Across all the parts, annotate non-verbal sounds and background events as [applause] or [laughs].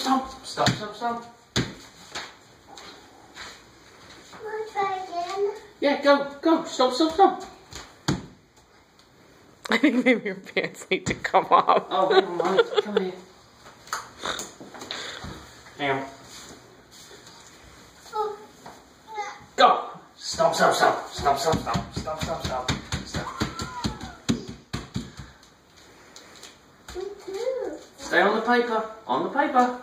stop, stop, stop, stop. Wanna try again? Yeah, go, go, stop, stop, stop. [laughs] I think maybe your pants need to come off. Oh, never mind. Come here. Hang on. Oh, Go. Stop, stop, stop, stop, stop, stop, stop, stop, stop, stop. me too. Stay on the paper, on the paper.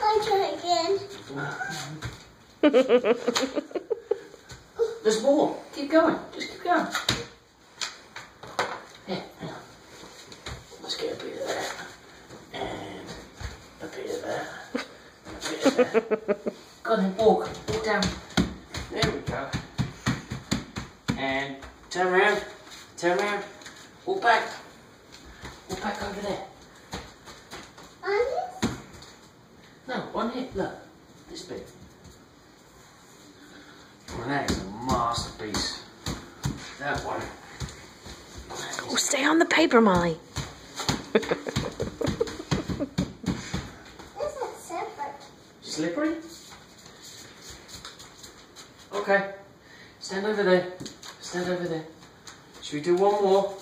Wanna try again? [laughs] There's more. Keep going. Just keep going. Yeah, hang on. Let's get a bit of that. And a bit of that. And a bit of that. Go on then, walk. Walk down. There we go. And turn around. Turn around. Walk back. Walk back over there. Honest? No, on here. Look. This bit. Well, that is a masterpiece. That one. Oh, stay on the paper, Molly. This is separate. Slippery? Okay. Stand over there. Stand over there. Should we do one more?